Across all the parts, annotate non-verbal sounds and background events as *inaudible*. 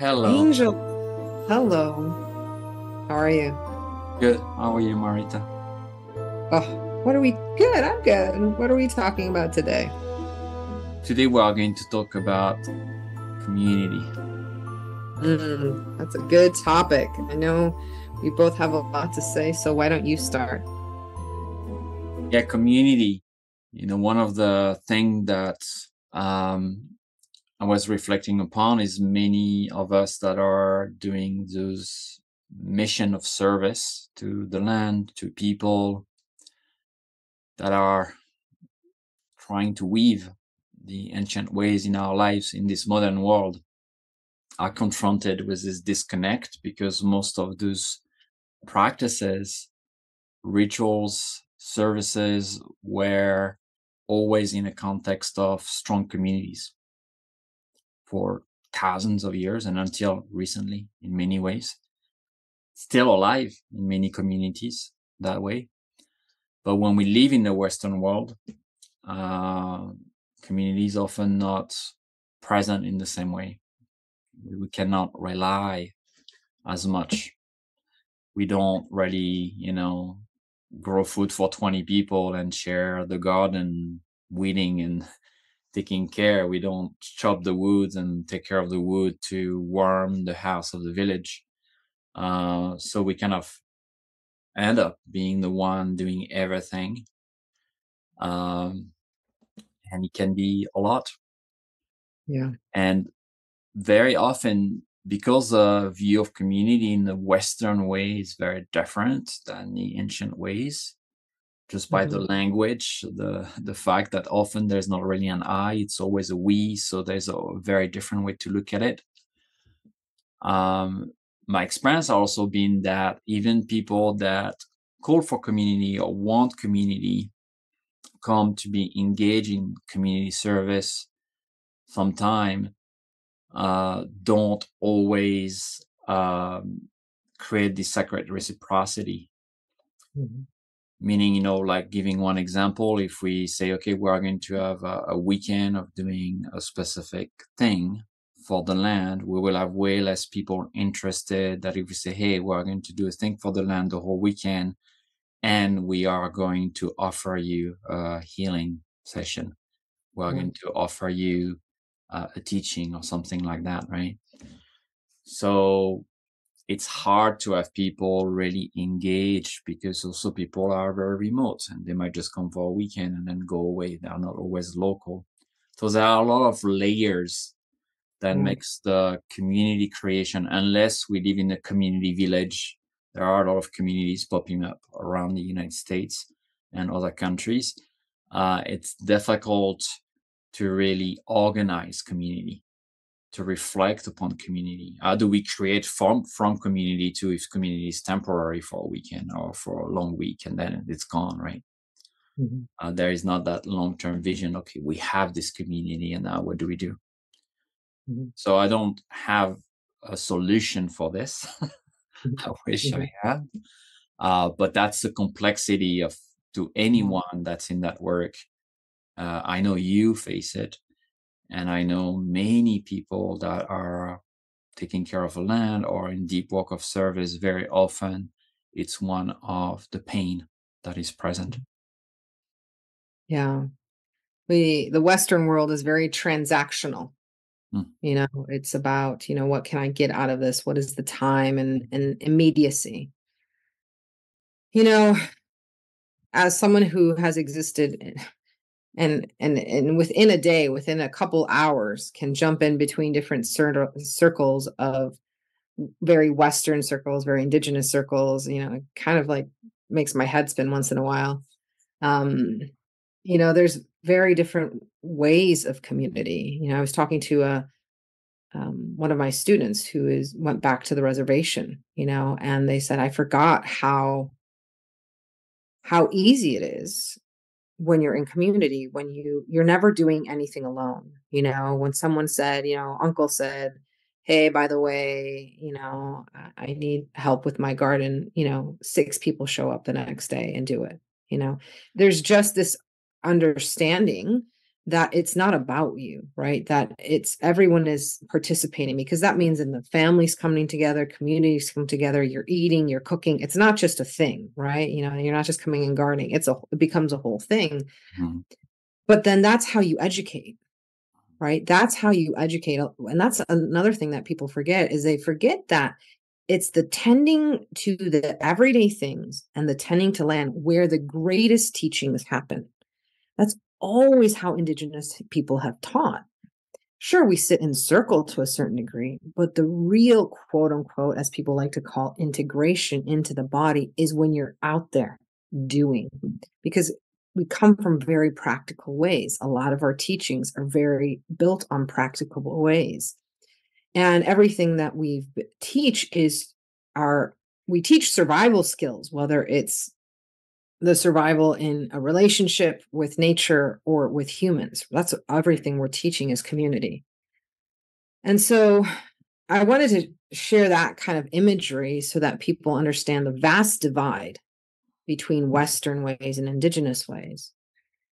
Hello. Angell. Hello. How are you? Good. How are you, Marita? Oh, what are we? Good. I'm good. What are we talking about today? Today we are going to talk about community. Mm, that's a good topic. I know we both have a lot to say, so why don't you start? Yeah, community. You know, one of the things that um, I was reflecting upon is many of us that are doing those mission of service to the land, to people that are trying to weave the ancient ways in our lives in this modern world. Are confronted with this disconnect because most of those practices, rituals, services were always in a context of strong communities for thousands of years and until recently in many ways. Still alive in many communities that way. But when we live in the western world uh, communities often not present in the same way. We cannot rely as much. We don't really you know grow food for 20 people and share the garden weeding and taking care. We don't chop the woods and take care of the wood to warm the house of the village. Uh, so we kind of end up being the one doing everything. Um, and it can be a lot. Yeah. and very often because the view of community in the western way is very different than the ancient ways just by the Mhm. language the the fact that often there's not really an i it's always a we so there's a very different way to look at it um my experience has also been that even people that call for community or want community come to be engaged in community service sometime uh, don't always um, create this sacred reciprocity. Mhm. Meaning, you know, like giving one example, if we say, okay, we are going to have a, a weekend of doing a specific thing for the land, we will have way less people interested that if we say, hey, we are going to do a thing for the land the whole weekend, and we are going to offer you a healing session. We are Yeah. going to offer you uh, a teaching or something like that, right? So it's hard to have people really engaged because also people are very remote and they might just come for a weekend and then go away. They are not always local. So there are a lot of layers that Yeah. makes the community creation, unless we live in a community village. There are a lot of communities popping up around the United States and other countries. Uh, it's difficult to really organize community to reflect upon community how do we create from from community to if community is temporary for a weekend or for a long week and then it's gone right Mhm. uh, there is not that long-term vision okay we have this community and now what do we do Mhm. so i don't have a solution for this *laughs* i *laughs* wish Mhm. i had uh, but that's the complexity of to anyone that's in that work uh, i know you face it and I know many people that are taking care of a land or in deep work of service. Very often, it's one of the pain that is present. Yeah. We the Western world is very transactional. Mm. You know, it's about, you know, what can I get out of this? What is the time and and immediacy? You know, as someone who has existed and and and within a day, within a couple hours, can jump in between different cir- circles of very Western circles, very indigenous circles, you know, kind of like makes my head spin once in a while. Um, you know, there's very different ways of community. You know, I was talking to a um, one of my students who is went back to the reservation, you know, and they said, I forgot how how easy it is when you're in community, when you you're never doing anything alone. You know, when someone said, you know, uncle said, Hey, by the way, you know, I need help with my garden, you know, six people show up the next day and do it. You know, there's just this understanding that it's not about you, right? That it's everyone is participating because that means in the families coming together, communities come together, you're eating, you're cooking. It's not just a thing, right? You know, you're not just coming and gardening. It's a it becomes a whole thing. Mm-hmm. But then that's how you educate, right? That's how you educate. And that's another thing that people forget is they forget that it's the tending to the everyday things and the tending to land where the greatest teachings happen. That's always how indigenous people have taught. Sure, we sit in circle to a certain degree, but the real quote unquote, as people like to call integration into the body, is when you're out there doing. Because we come from very practical ways. A lot of our teachings are very built on practical ways. And everything that we eh, teach is our, we teach survival skills, whether it's the survival in a relationship with nature or with humans. That's everything we're teaching is community. And so I wanted to share that kind of imagery so that people understand the vast divide between Western ways and indigenous ways.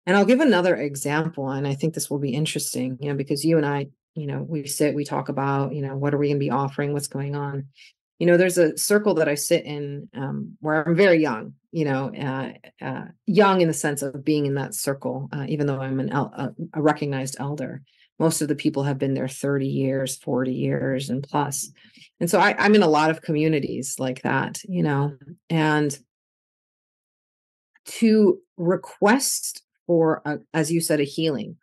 And I'll give another example, and I think this will be interesting, you know, because you and I, you know, we sit, we talk about, you know, what are we going to be offering, what's going on you know there's a circle that i sit in um, where i'm very young you know uh, uh, young in the sense of being in that circle uh, even though i'm an el- a, a recognized elder. Most of the people have been there 30 years 40 years and plus. And so I, i'm in a lot of communities like that you know and to request for a, as you said a healing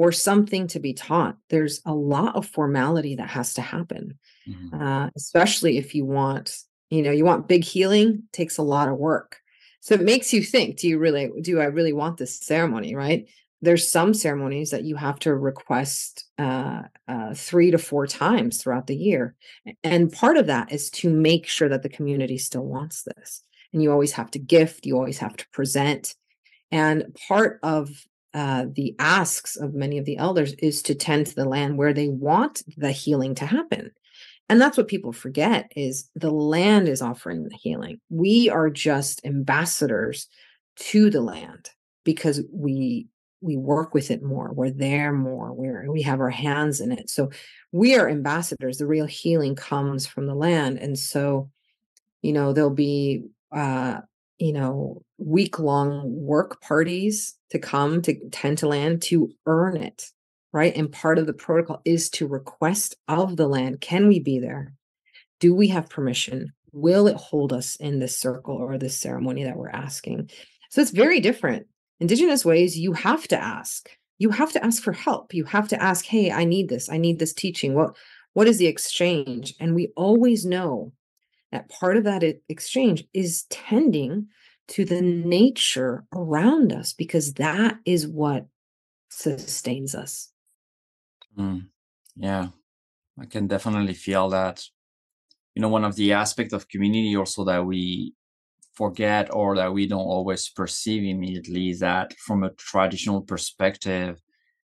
or something to be taught there's a lot of formality that has to happen mm-hmm. uh, especially if you want you know you want big healing takes a lot of work so it makes you think do you really do i really want this ceremony right there's some ceremonies that you have to request uh, uh, three to four times throughout the year and part of that is to make sure that the community still wants this and you always have to gift you always have to present and part of uh, the asks of many of the elders is to tend to the land where they want the healing to happen. And that's what people forget is the land is offering the healing. We are just ambassadors to the land because we we work with it more. We're there more. We're we have our hands in it. So we are ambassadors. The real healing comes from the land. And so you know there'll be uh you know week long work parties to come to tend to land to earn it right? And part of the protocol is to request of the land can we be there? Do we have permission? Will it hold us in this circle or this ceremony that we're asking? So it's very different. Indigenous ways you have to ask. You have to ask for help. You have to ask hey i need this. I need this teaching. What what is the exchange? And we always know that part of that exchange is tending to the nature around us because that is what sustains us. Mm, yeah, I can definitely feel that. You know, one of the aspects of community also that we forget or that we don't always perceive immediately is that from a traditional perspective,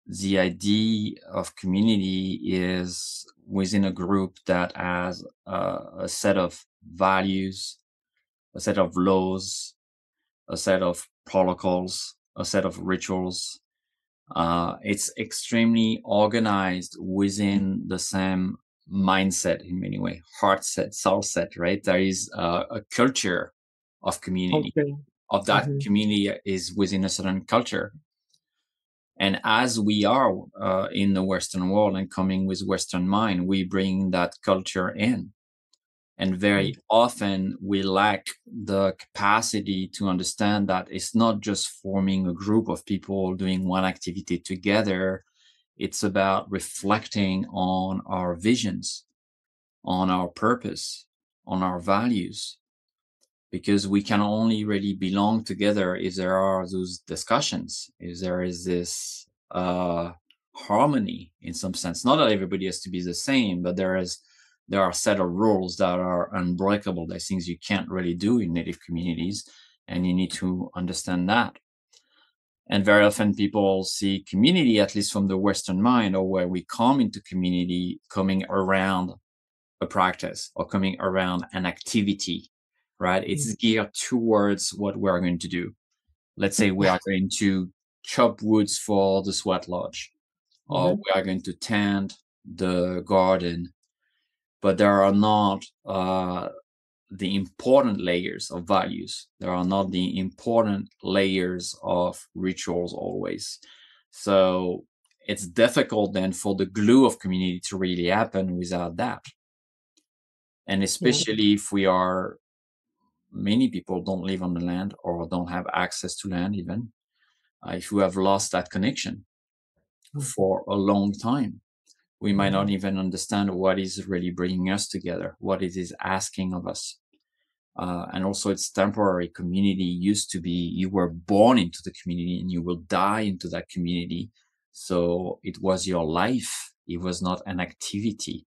the idea of community is within a group that has a, a set of values, a set of laws, a set of protocols, a set of rituals. Uh, it's extremely organized within the same mindset in many ways, heart set, soul set, right? There is a, a culture of community, okay. of that mm-hmm. community is within a certain culture. And as we are uh, in the Western world and coming with Western mind, we bring that culture in. And very mm. often we lack the capacity to understand that it's not just forming a group of people doing one activity together. It's about reflecting on our visions, on our purpose, on our values, because we can only really belong together if there are those discussions, if there is this uh, harmony in some sense. Not that everybody has to be the same, but there is there are a set of rules that are unbreakable. There's things you can't really do in native communities, and you need to understand that. And very often people see community, at least from the Western mind, or where we come into community, coming around a practice or coming around an activity, right? It's mm-hmm. geared towards what we're going to do. Let's say we are *laughs* going to chop woods for the sweat lodge, mm-hmm. or we are going to tend the garden, but there are not uh, the important layers of values. There are not the important layers of rituals always. So it's difficult then for the glue of community to really happen without that. And especially yeah. if we are, many people don't live on the land or don't have access to land even, uh, if we have lost that connection mm. for a long time we might not mm-hmm. even understand what is really bringing us together, what it is asking of us. Uh, and also it's temporary community used to be you were born into the community and you will die into that community so it was your life it was not an activity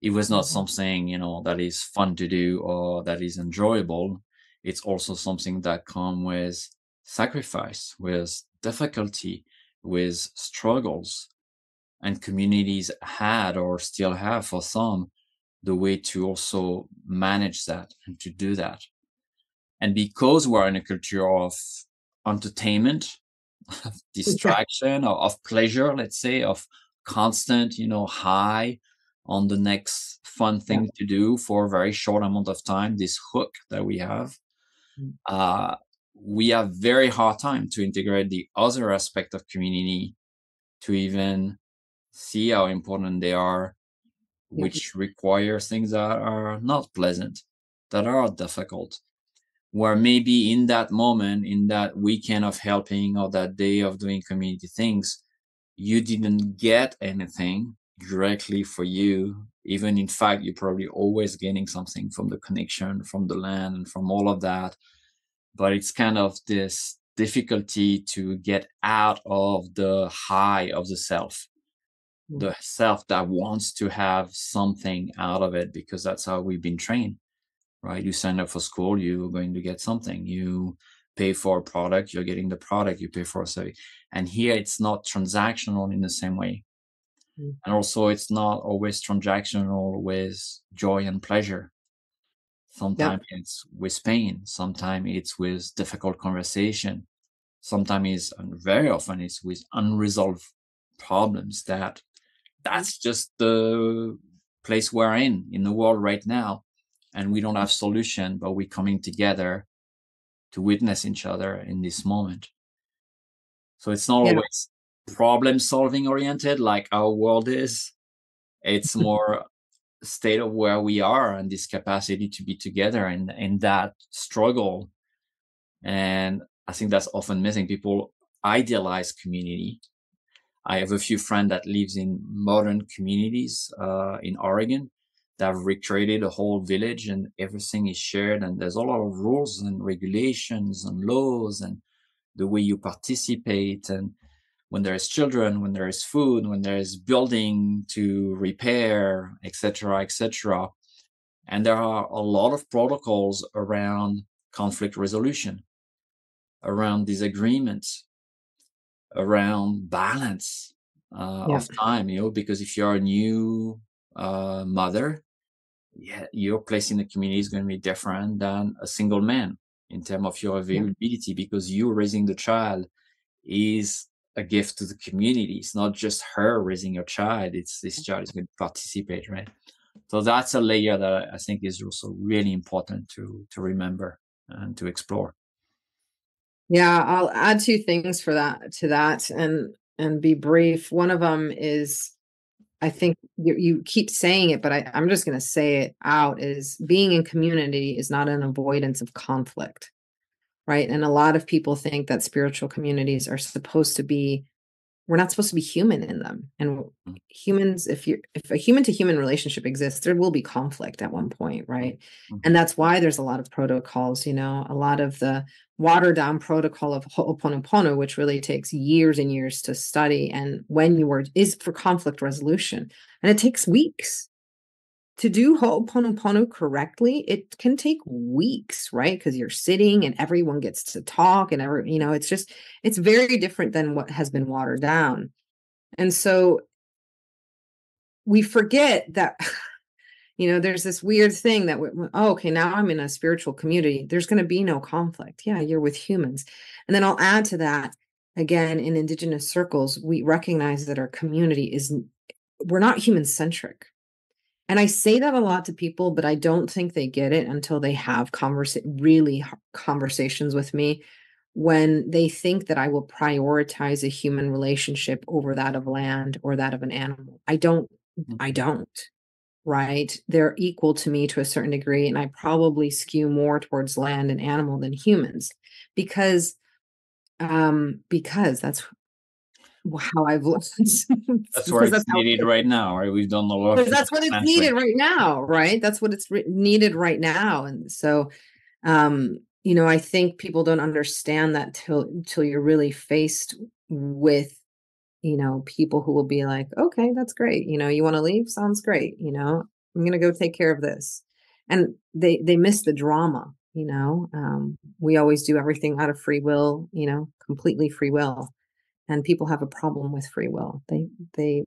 it was not mm-hmm. something you know that is fun to do or that is enjoyable it's also something that comes with sacrifice with difficulty with struggles and communities had or still have for some the way to also manage that and to do that. And because we're in a culture of entertainment, of *laughs* distraction, or of pleasure, let's say, of constant, you know, high on the next fun thing yeah. to do for a very short amount of time, this hook that we have, mm. uh, we have very hard time to integrate the other aspect of community to even see how important they are which requires things that are not pleasant, that are difficult. Where maybe in that moment, in that weekend of helping or that day of doing community things, you didn't get anything directly for you. Even in fact, you're probably always getting something from the connection, from the land, and from all of that. But it's kind of this difficulty to get out of the high of the self the self that wants to have something out of it because that's how we've been trained right? You sign up for school you're going to get something. You pay for a product you're getting the product you pay for a service. And here it's not transactional in the same way. Mm. and also it's not always transactional with joy and pleasure. Sometimes yeah. it's with pain sometimes it's with difficult conversation sometimes it's and very often it's with unresolved problems that that's just the place we're in in the world right now. And we don't have solution but we're coming together to witness each other in this moment. So it's not yeah. always problem solving oriented like our world is. It's *laughs* more state of where we are and this capacity to be together and in that struggle. And i think that's often missing. People idealize community I have a few friends that lives in modern communities uh, in Oregon that have recreated a whole village and everything is shared and there's a lot of rules and regulations and laws and the way you participate and when there is children when there is food when there is building to repair etc etc and there are a lot of protocols around conflict resolution around disagreements around balance uh, yeah. of time you know because if you're a new uh, mother yeah your place in the community is going to be different than a single man in terms of your availability yeah. because you raising the child is a gift to the community it's not just her raising your child it's this child is going to participate right so that's a layer that i think is also really important to to remember and to explore yeah, I'll add two things for that to that and and be brief. One of them is I think you, you keep saying it, but I, I'm just going to say it out is being in community is not an avoidance of conflict. Right. And a lot of people think that spiritual communities are supposed to be we're not supposed to be human in them and mm. humans if you if a human to human relationship exists there will be conflict at one point right mm-hmm. and that's why there's a lot of protocols you know a lot of the watered down protocol of ho'oponopono which really takes years and years to study and when you were is for conflict resolution and it takes weeks to do Ho'oponopono correctly, it can take weeks, right? Because you're sitting and everyone gets to talk and every, you know, it's just, it's very different than what has been watered down. And so we forget that, *laughs* you know, there's this weird thing that, we, oh, okay, now I'm in a spiritual community. There's going to be no conflict. Yeah, you're with humans. And then I'll add to that again in indigenous circles we recognize that our community is we're not human centric and i say that a lot to people but i don't think they get it until they have conversa- really conversations with me when they think that i will prioritize a human relationship over that of land or that of an animal i don't i mm-hmm. don't right they're equal to me to a certain degree and i probably skew more towards land and animal than humans because um, because that's how I've looked. *laughs* that's where it's that's needed right now, right? We've done the lot. That's what it's needed right now, right? That's what it's re- needed right now, and so, um, you know, I think people don't understand that till till you're really faced with, you know, people who will be like, okay, that's great. You know, you want to leave? Sounds great. You know, I'm gonna go take care of this, and they they miss the drama you know um, we always do everything out of free will you know completely free will and people have a problem with free will they they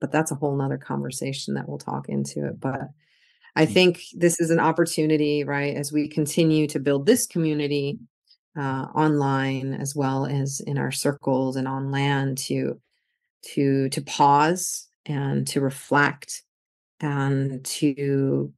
but that's a whole nother conversation that we'll talk into it but i mm. think this is an opportunity right as we continue to build this community uh, online as well as in our circles and on land to to to pause and to reflect and to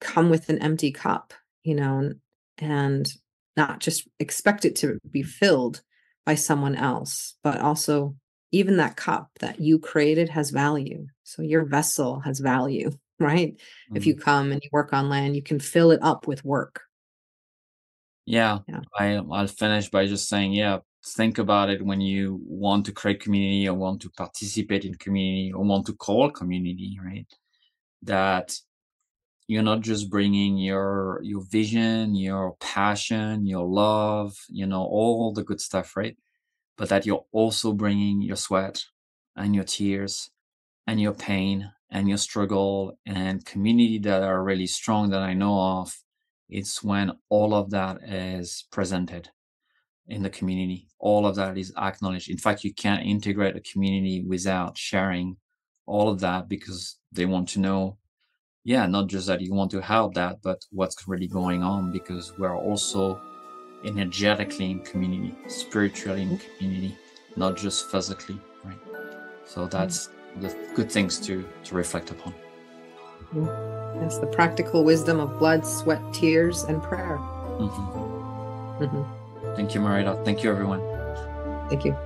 come with an empty cup you know and not just expect it to be filled by someone else, but also even that cup that you created has value. So your vessel has value, *laughs* right? Mm-hmm. If you mm-hmm. come and you work on land, you can fill it up with work. Yeah, yeah. I, I'll finish by just saying, yeah, think about it when you want to create community or want to participate in community or want to call community, right? That you're not just bringing your your vision your passion your love you know all the good stuff right? But that you're also bringing your sweat and your tears and your pain and your struggle and community that are really strong that i know of. It's when all of that is presented in the community. All of that is acknowledged. In fact you can't integrate a community without sharing all of that because they want to know yeah, not just that you want to help that, but what's really going on because we're also energetically in community, spiritually in community, not just physically, right? So mm-hmm. that's the good things to to reflect upon. Mm-hmm. That's the practical wisdom of blood, sweat, tears, and prayer. Mm-hmm. Mm-hmm. Thank you, Marita. Thank you, everyone. Thank you.